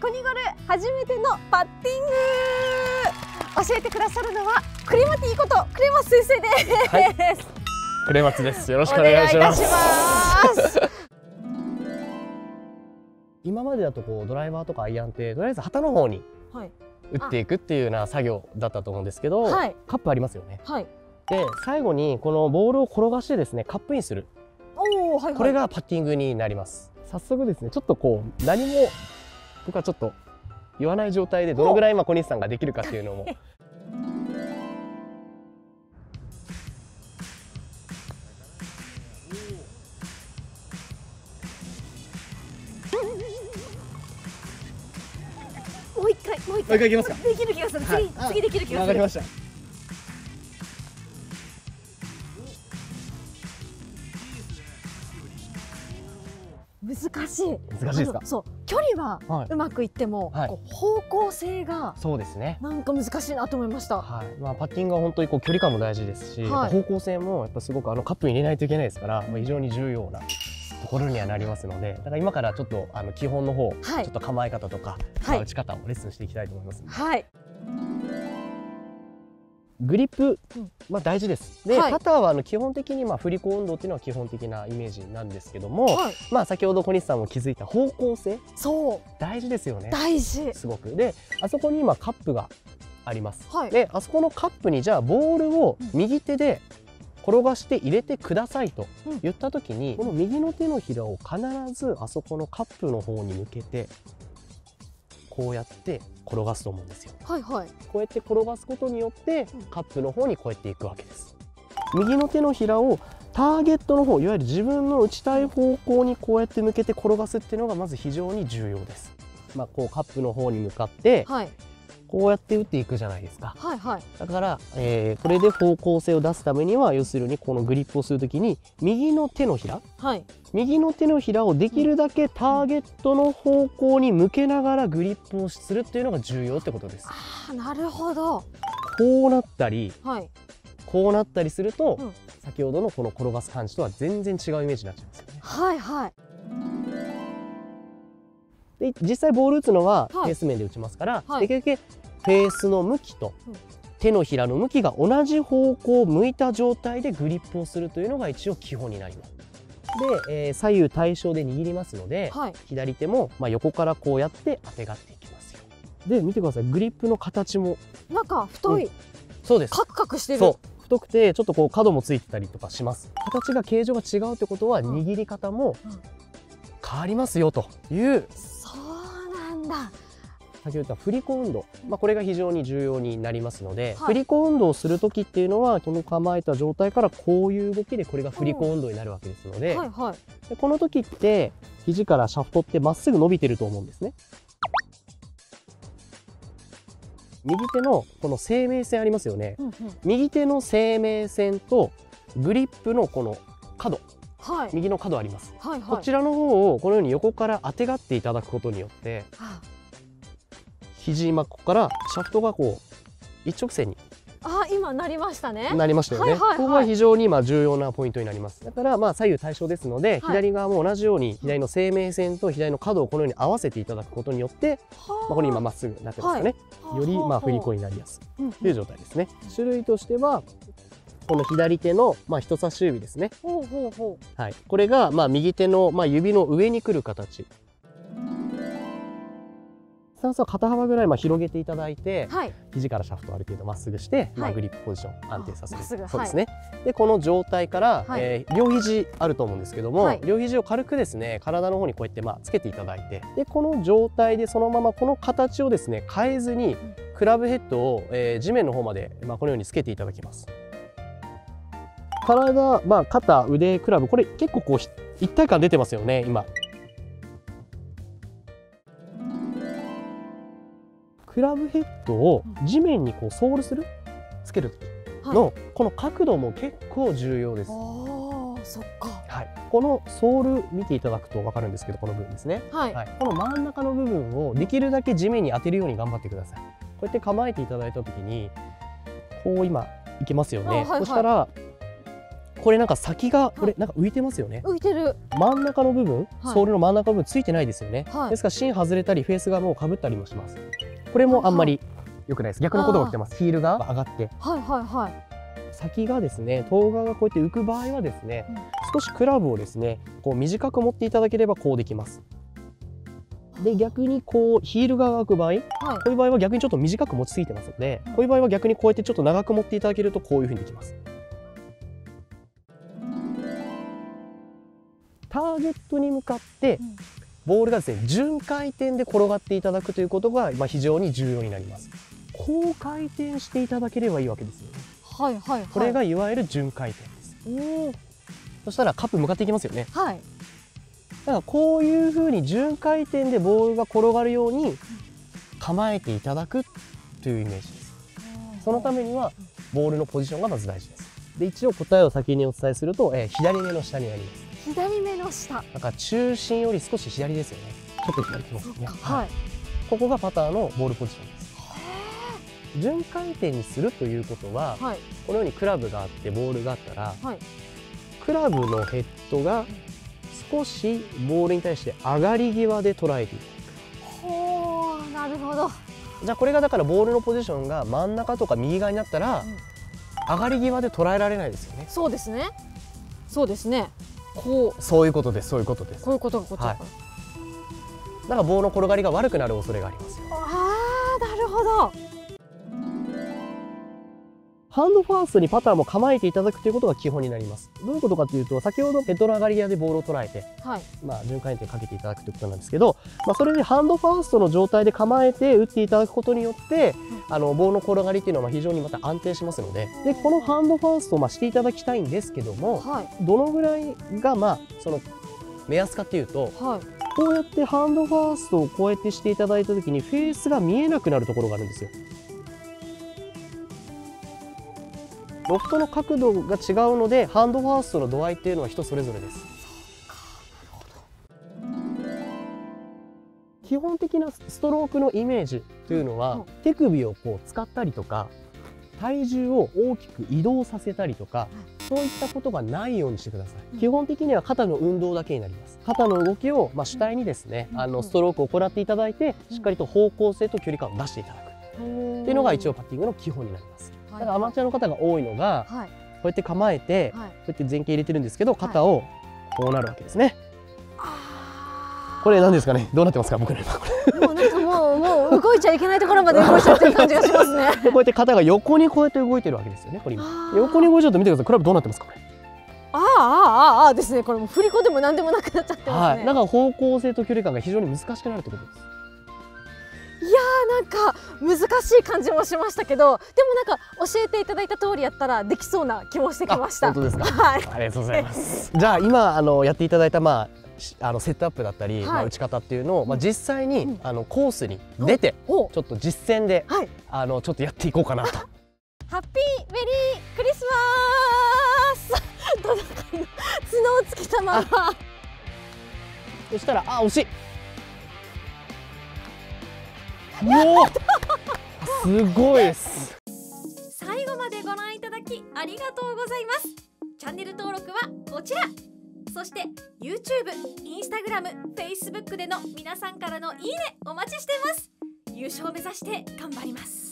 コニゴル初めてのパッティング。教えてくださるのはクレマティことクレマス先生です、はい、クレマツです。よろしくお願いします。今までだとこうドライバーとかアイアンってとりあえず旗の方に打っていくっていうような作業だったと思うんですけど、はい、カップありますよね、はい、で最後にこのボールを転がしてですねカップインする。お、はいはい、これがパッティングになります。早速ですねちょっとこう何も僕はちょっと言わない状態でどのぐらい今小西さんができるかっていうのも。もう一回もう一回。いきますか。できる気がする。次、はい、次できる気がする。わかりました。難しい。難しいですか？そう距離はうまくいっても、はい、方向性がそうですね。なんか難しいなと思いました、はい。まあ、パッティングは本当にこう距離感も大事ですし、はい、方向性もやっぱすごくあのカップに入れないといけないですから、まあ、非常に重要なところにはなりますのでだから今からちょっとあの基本の方、はい、ちょっと構え方とか、はい、打ち方をレッスンしていきたいと思います、はいグリップ、まあ、大事です。で、はい、パターはあの基本的にまあ振り子運動っていうのは基本的なイメージなんですけども、はい、まあ先ほど小西さんも気づいた方向性そう。大事ですよね。大事。すごく。であそこに今カップがあります、はい、であそこのカップにじゃあボールを右手で転がして入れてくださいと言った時に、うん、この右の手のひらを必ずあそこのカップの方に向けてこうやって転がすと思うんですよ。はいはい、こうやって転がすことによってカップの方にこうやっていくわけです。右の手のひらをターゲットの方いわゆる自分の打ちたい方向にこうやって向けて転がすっていうのがまず非常に重要です。まあ、こうカップの方に向かって、はい、こうやって打っていくじゃないですか、はいはい、だから、えー、これで方向性を出すためには要するにこのグリップをするときに右の手のひら、はい、右の手のひらをできるだけターゲットの方向に向けながらグリップをするっていうのが重要ってことです。あなるほど。こうなったり、はい、こうなったりすると、うん、先ほどのこの転がす感じとは全然違うイメージになっちゃいますよね。はいはいで実際ボール打つのはフェース面で打ちますから、はい、できるだけフェースの向きと手のひらの向きが同じ方向を向いた状態でグリップをするというのが一応基本になります。で、えー、左右対称で握りますので、はい、左手も、まあ、横からこうやって当てがっていきますよ。で見てください。グリップの形もなんか太い、うん、そうです。カクカクしてる。そう。太くてちょっとこう角もついてたりとかします。形が形状が違うってことは握り方も変わりますよというなんだ。先ほど言った振り子運動、まあ、これが非常に重要になりますので、はい、振り子運動をする時っていうのはこの構えた状態からこういう動きでこれが振り子運動になるわけですのではいはい、でこの時って肘からシャフトってまっすぐ伸びてると思うんですね。右手のこの生命線ありますよね、うんうん、右手の生命線とグリップのこの角、はい、右の角あります、はいはい、こちらの方をこのように横から当てがっていただくことによって、はあ肘今ここからシャフトがこう一直線にあ今なりましたね。なりましたよね、はいはいはい、ここが非常に今重要なポイントになります。だからまあ左右対称ですので、はい、左側も同じように左の生命線と左の角をこのように合わせていただくことによって、まあ、ここに今まっすぐなってますよね、はい、よりまあ振り子になりやすいという状態ですね、うん、種類としてはこの左手のまあ人差し指ですね。はい、これがまあ右手のまあ指の上に来る形。スタンスは肩幅ぐらいまあ広げていただいて、はい、肘からシャフトをある程度まっすぐして、まあ、グリップポジション安定させる、そうですね、でこの状態から、はい、えー、両肘あると思うんですけども、はい、両肘を軽くですね体の方にこうやってまあつけていただいてでこの状態でそのままこの形をですね変えずにクラブヘッドを、えー、地面の方まで、まあ、このようにつけていただきます体、まあ、肩腕クラブこれ結構こう一体感出てますよね今。クラブヘッドを地面にこうソールするつける時の、この角度も結構重要です。あそっか、はい、このソール見ていただくと分かるんですけどこの部分ですね、はい、はい、この真ん中の部分をできるだけ地面に当てるように頑張ってください。こうやって構えていただいた時にこう今いけますよね、はいはい、そしたらここれなんか先がこれなんか浮いてますよね。浮いてる。真ん中の部分、ソールの真ん中の部分ついてないですよね、ですから芯外れたりフェースがもうかぶったりもします。これもあんまり良くないです。逆のことが起きてます。ヒールが上がって。はいはいはい。先がですね頭側がこうやって浮く場合はですね、うん、少しクラブをですねこう短く持っていただければこうできます。で逆にこうヒール側が浮く場合、はい、こういう場合は逆にちょっと短く持ちすぎてますので、こういう場合は逆にこうやってちょっと長く持っていただけるとこういうふうにできますターゲットに向かってボールがですね順回転で転がっていただくということがまあ非常に重要になります。こう回転していただければいいわけですよ。ねはいはい、はい、これがいわゆる順回転です。そしたらカップ向かっていきますよね。はい。だからこういうふうに順回転でボールが転がるように構えていただくというイメージです。そのためにはボールのポジションがまず大事です。で一応答えを先にお伝えすると、えー、左目の下になります左目の下。だから中心より少し左ですよね。ちょっと左きますね。はい、ここがパターのボールポジションです。順回転にするということは、はい、このようにクラブがあってボールがあったら、はい、クラブのヘッドが少しボールに対して上がり際で捉えていく。ほうなるほど。じゃあこれがだからボールのポジションが真ん中とか右側になったら、うん、上がり際で捉えられないですよね。そうですね。そうですね。こうそういうことですそういうことです。こういうことがこっち、はい、だからボールの転がりが悪くなる恐れがありますああなるほど。ハンドファーストにパターも構えていただくということが基本になります。どういうことかというと、先ほどヘッドの上がり際でボールを捉えて、はい、まあ、循環転かけていただくということなんですけど、まあ、それでハンドファーストの状態で構えて打っていただくことによって、うん、あのボールの転がりっていうのは非常にまた安定しますので、でこのハンドファーストをまあしていただきたいんですけども、はい、どのぐらいがまあその目安かっていうと、はい、こうやってハンドファーストをこうやってしていただいた時にフェースが見えなくなるところがあるんですよ。ロフトの角度が違うのでハンドファーストの度合いっていうのは人それぞれです。基本的なストロークのイメージというのは、うん、手首をこう使ったりとか体重を大きく移動させたりとか、そういったことがないようにしてください、うん、基本的には肩の運動だけになります。肩の動きを、まあ、主体にですね、うん、あのストロークを行っていただいて、しっかりと方向性と距離感を出していただく。っていうのが一応パッティングの基本になりますだからアマチュアの方が多いのが、はい、こうやって構えて、はい、こうやって前傾入れてるんですけど肩をこうなるわけですね。これ何ですかね？どうなってますか？僕の今もうなんかもうもう動いちゃいけないところまで動いちゃってる感じがしますね。こうやって肩が横にこうやって動いてるわけですよねこれ今。横に動いちゃうと見てください。クラブどうなってますかこれ？ああああああですね。これも振り子でも何でもなくなっちゃってますね、はい、だから方向性と距離感が非常に難しくなるってことですいやーなんか難しい感じもしましたけどでもなんか教えていただいた通りやったらできそうな気もしてきました。本当ですか、はい、ありがとうございます。じゃあ今あのやっていただいたまああのセットアップだったり、はい、まあ、打ち方っていうのを、まあ、実際に、うん、あのコースに出て、ちょっと実践で、はい、あのちょっとやっていこうかなと。ハッピーメリークリスマス。トナカイの角をつけたまま。そしたらあ惜しいもうすごいです。最後までご覧いただきありがとうございます。チャンネル登録はこちら。そして YouTube、Instagram、Facebook での皆さんからのいいねお待ちしてます。優勝目指して頑張ります。